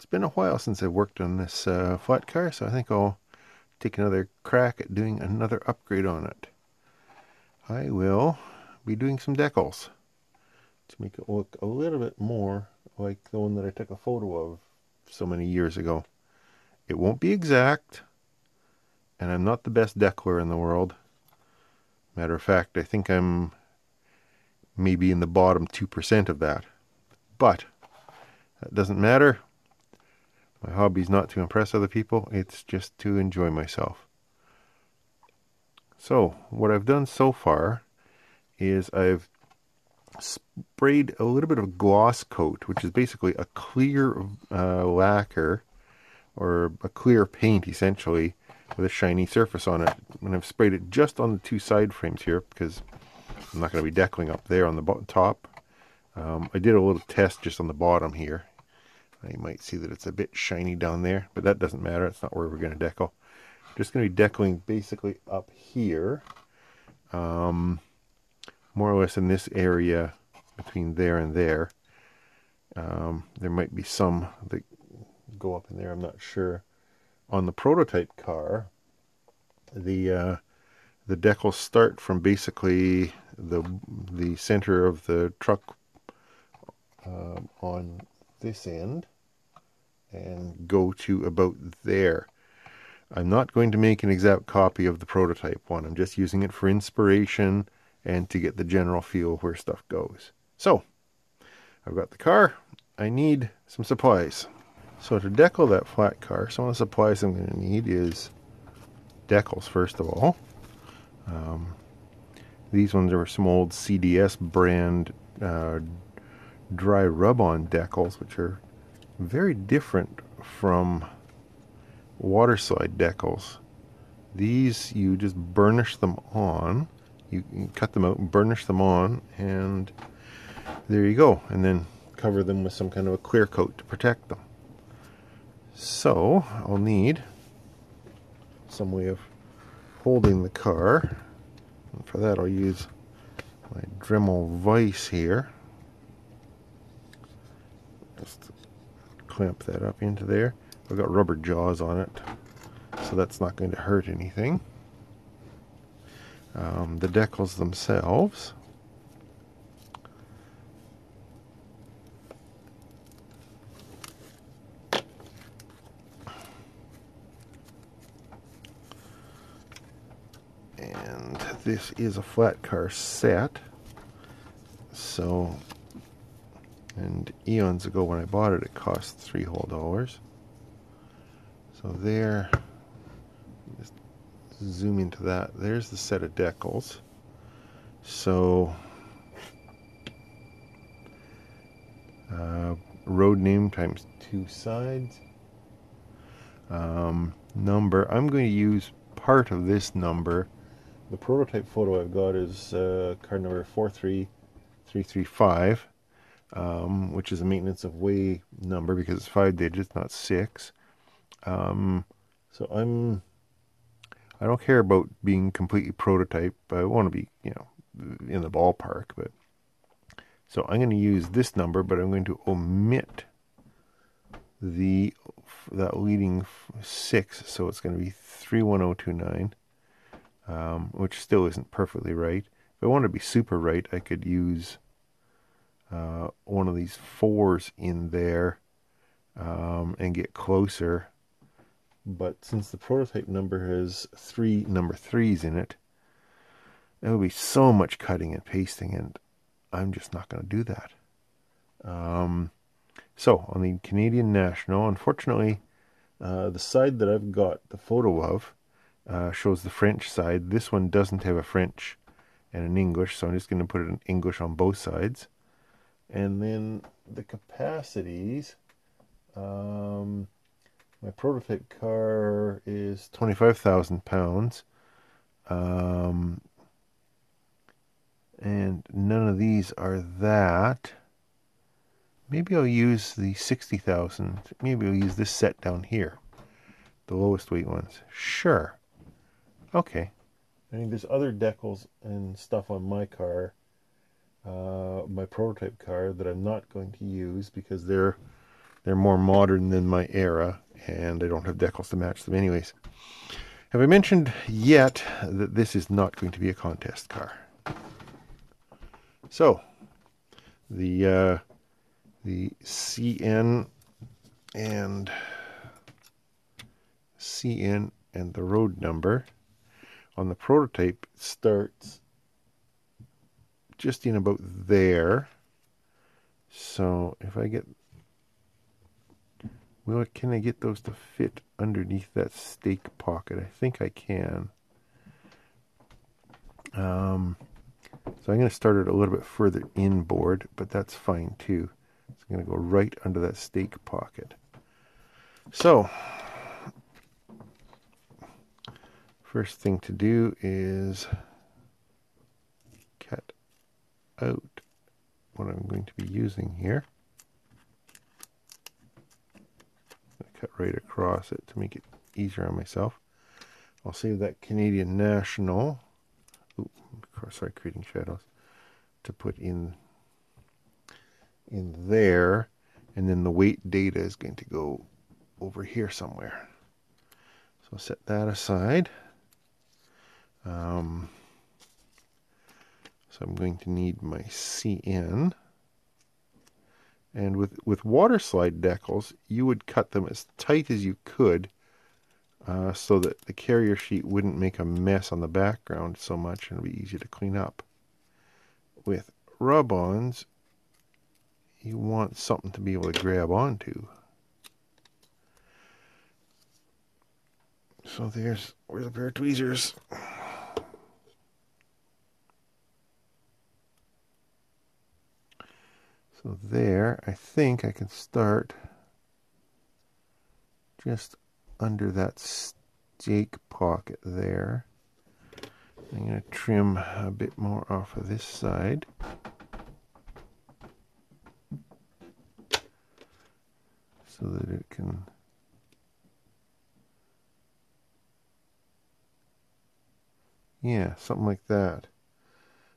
it's been a while since I've worked on this uh, flat car, so I think I'll take another crack at doing another upgrade on it. I will be doing some decals to make it look a little bit more like the one that I took a photo of so many years ago. It won't be exact, and I'm not the best decaler in the world. Matter of fact, I think I'm maybe in the bottom 2% of that. But that doesn't matter. My hobby is not to impress other people, it's just to enjoy myself. So, what I've done so far is I've sprayed a little bit of gloss coat, which is basically a clear uh, lacquer or a clear paint essentially with a shiny surface on it. And I've sprayed it just on the two side frames here because I'm not going to be decaling up there on the top. Um, I did a little test just on the bottom here. You might see that it's a bit shiny down there, but that doesn't matter. It's not where we're going to decal. Just going to be decaling basically up here. Um, more or less in this area between there and there. Um, there might be some that go up in there, I'm not sure. On the prototype car, the uh, the decals start from basically the the center of the truck uh, on this end and go to about there. I'm not going to make an exact copy of the prototype one. I'm just using it for inspiration and to get the general feel where stuff goes. So, I've got the car. I need some supplies. So to decal that flat car, some of the supplies I'm going to need is decals first of all. Um, these ones are some old CDS brand uh, dry rub-on decals, which are very different from water slide decals. These you just burnish them on. You, cut them out and burnish them on and there you go. And then cover them with some kind of a clear coat to protect them. So I'll need some way of holding the car. And for that I'll use my Dremel vise here. Just clamp that up into there I've got rubber jaws on it so that's not going to hurt anything um, the decals themselves. And this is a flat car set. So, and eons ago when I bought it, it cost three whole dollars. So there, zoom into that. There's the set of decals. So, uh, road name times two sides. Um, number, I'm going to use part of this number. The prototype photo I've got is uh, card number 43335, um, which is a maintenance of way number because it's five digits, not six. Um, so I'm I don't care about being completely prototype. I want to be, you know, in the ballpark. But so I'm going to use this number, but I'm going to omit the that leading six. So it's going to be three one zero two nine, um, which still isn't perfectly right. If I want to be super right, I could use uh, one of these fours in there um, and get closer but since the prototype number has three number threes in it, there will be so much cutting and pasting, and I'm just not going to do that. Um, so on the Canadian National, unfortunately, uh, the side that I've got the photo of uh, shows the French side. This one doesn't have a French and an English, so I'm just going to put in English on both sides. And then the capacities. Um, my prototype car is 25,000 pounds. Um, and none of these are that. Maybe I'll use the 60,000. Maybe I'll use this set down here. The lowest weight ones. Sure. Okay. I mean, there's other decals and stuff on my car, uh, my prototype car, that I'm not going to use because they're They're more modern than my era, and I don't have decals to match them anyways. Have I mentioned yet that this is not going to be a contest car? So, the uh, the CN and CN and the road number on the prototype starts just in about there. So if I get, well, can I get those to fit underneath that stake pocket? I think I can. Um, so I'm going to start it a little bit further inboard, but that's fine too. It's going to go right under that stake pocket. So, first thing to do is out what I'm going to be using here. cut right across it to make it easier on myself. I'll save that Canadian National. Ooh, sorry, creating shadows. To put in in there, and then the weight data is going to go over here somewhere. So set that aside. Um, so I'm going to need my CN. And with, with water slide decals, you would cut them as tight as you could uh, so that the carrier sheet wouldn't make a mess on the background so much and be easy to clean up. With rub-ons, you want something to be able to grab onto. So there's where's a pair of tweezers. So there, I think I can start just under that stake pocket there. I'm going to trim a bit more off of this side. So that it can Yeah, something like that.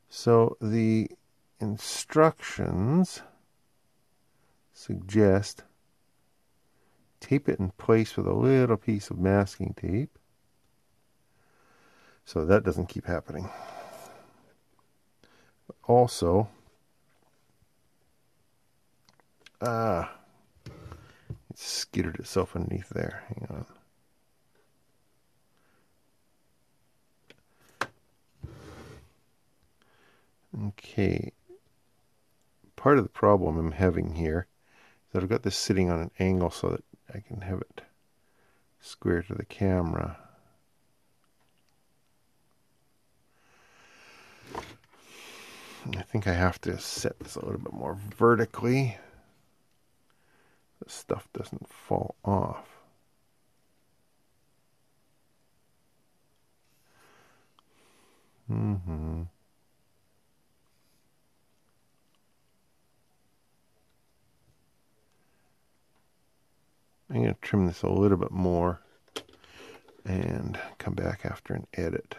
So the instructions suggest tape it in place with a little piece of masking tape so that doesn't keep happening. Also, ah, it skittered itself underneath there. Hang on. Okay. Part of the problem I'm having here that I've got this sitting on an angle so that I can have it square to the camera. I think I have to set this a little bit more vertically. The stuff doesn't fall off. Mm-hmm. I'm going to trim this a little bit more and come back after an edit.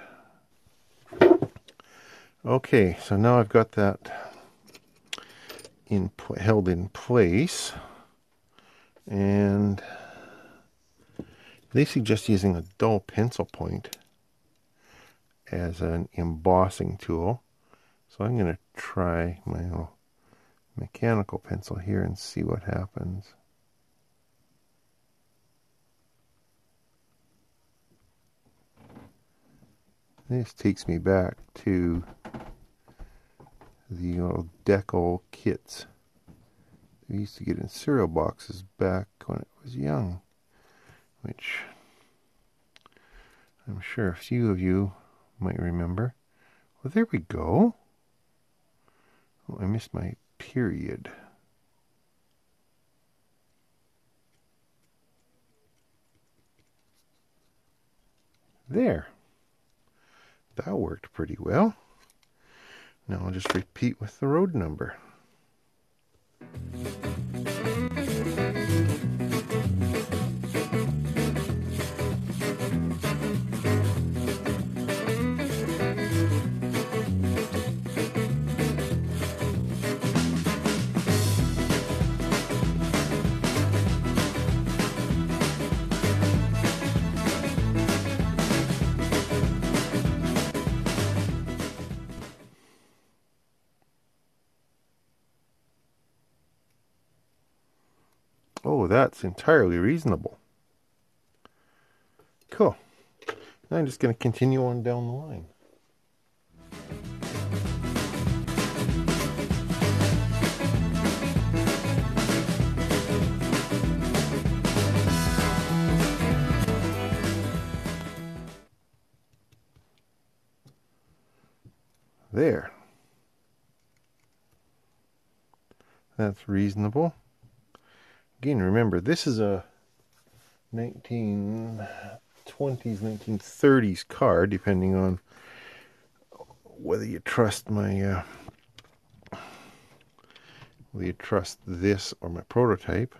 Okay, so now I've got that in held in place and they suggest using a dull pencil point as an embossing tool. So I'm going to try my mechanical pencil here and see what happens. This takes me back to the old decal kits we used to get in cereal boxes back when it was young, which I'm sure a few of you might remember. Well, there we go. Oh, I missed my period. There. That worked pretty well. Now I'll just repeat with the road number. That's entirely reasonable. Cool. Now I'm just going to continue on down the line. There. That's reasonable. Again, remember, this is a 1920s, 1930s car, depending on whether you trust my, uh, whether you trust this or my prototype.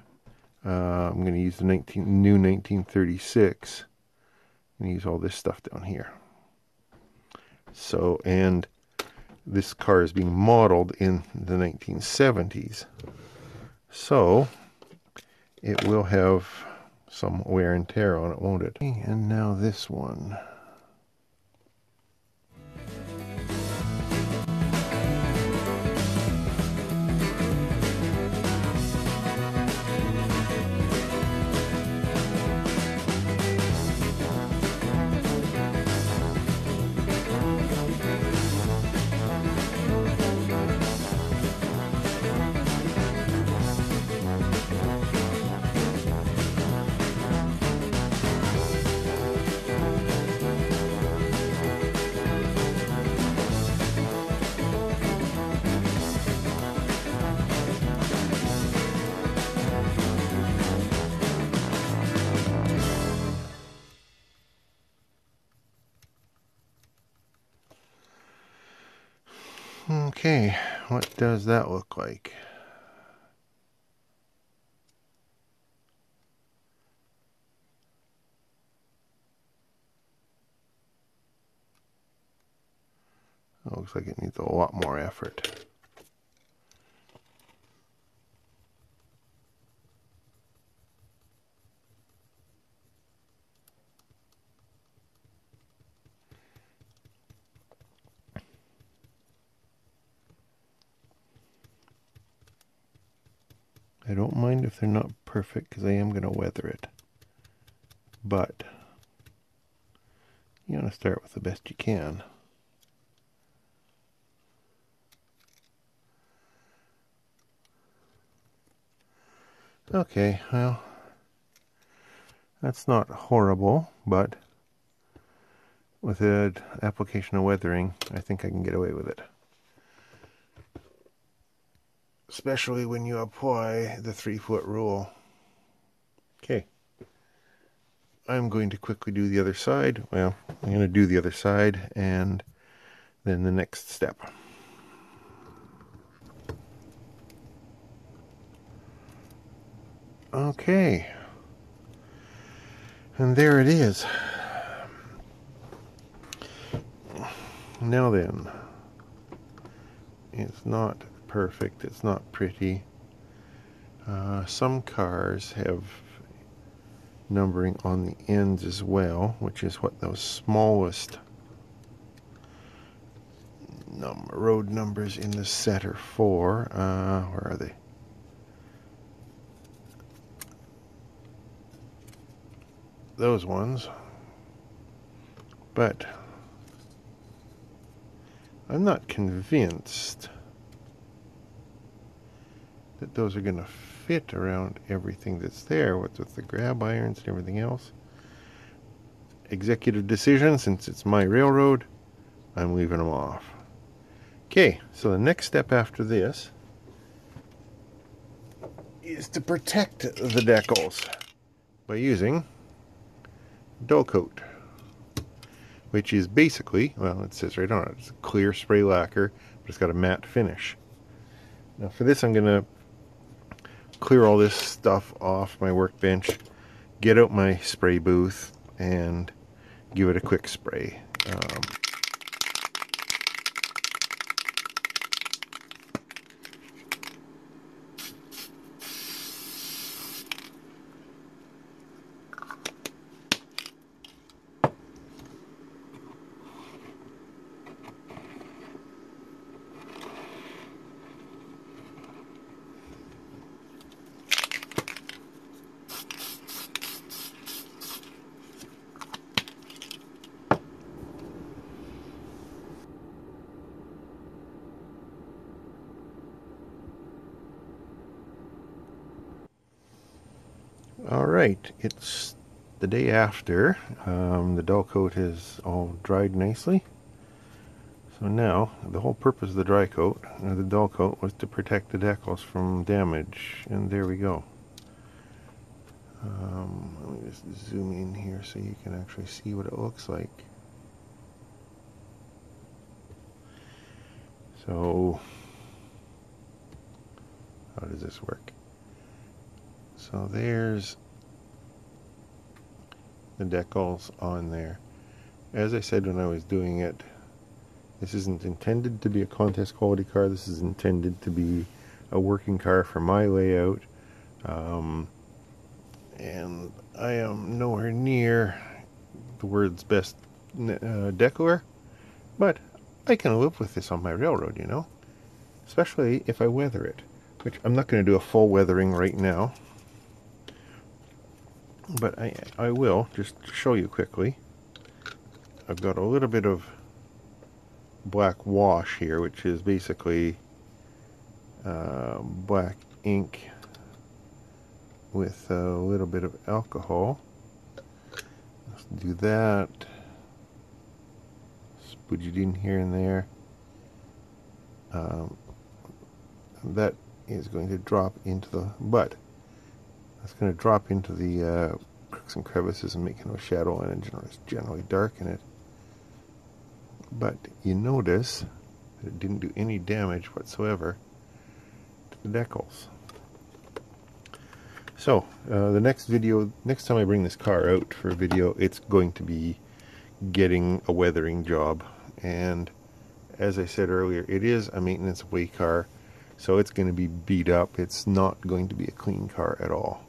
Uh, I'm going to use the 19, new 1936. I'm going to use all this stuff down here. So, and this car is being modeled in the 1970s. So it will have some wear and tear on it, won't it? And now this one. Okay, what does that look like? Looks like it needs a lot more effort. I don't mind if they're not perfect because I am going to weather it. But you want to start with the best you can. Okay, well, that's not horrible, but with the application of weathering, I think I can get away with it especially when you apply the three foot rule. Okay. I'm going to quickly do the other side. Well, I'm going to do the other side and then the next step. Okay. And there it is. Now then, it's not perfect. It's not pretty. Uh, some cars have numbering on the ends as well, which is what those smallest num road numbers in the set are for. Uh, where are they? Those ones. But I'm not convinced that those are going to fit around everything that's there, with, with the grab irons and everything else. Executive decision, since it's my railroad, I'm leaving them off. Okay, so the next step after this is to protect the decals by using dull coat, which is basically, well, it says right on it, it's a clear spray lacquer, but it's got a matte finish. Now for this I'm going to clear all this stuff off my workbench, get out my spray booth, and give it a quick spray. Um, All right, it's the day after. Um, the dull coat is all dried nicely. So now, the whole purpose of the dry coat, uh, the dull coat, was to protect the decals from damage. And there we go. Um, let me just zoom in here so you can actually see what it looks like. So, how does this work? So there's the decals on there. As I said when I was doing it, this isn't intended to be a contest quality car. This is intended to be a working car for my layout. Um, and I am nowhere near the world's best uh, decaler, but I can live with this on my railroad, you know, especially if I weather it, which I'm not going to do a full weathering right now, but I, I will just show you quickly. I've got a little bit of black wash here, which is basically uh, black ink with a little bit of alcohol. Let's do that. Spudge it in here and there. Um, that is going to drop into the butt. That's going to drop into the uh, crooks and crevices and make kind of a shadow and it's generally darken it. But you notice that it didn't do any damage whatsoever to the decals. So, uh, the next video, next time I bring this car out for a video, it's going to be getting a weathering job. And as I said earlier, it is a maintenance way car, so it's going to be beat up. It's not going to be a clean car at all.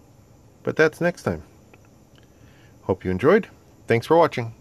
But that's next time. Hope you enjoyed. Thanks for watching.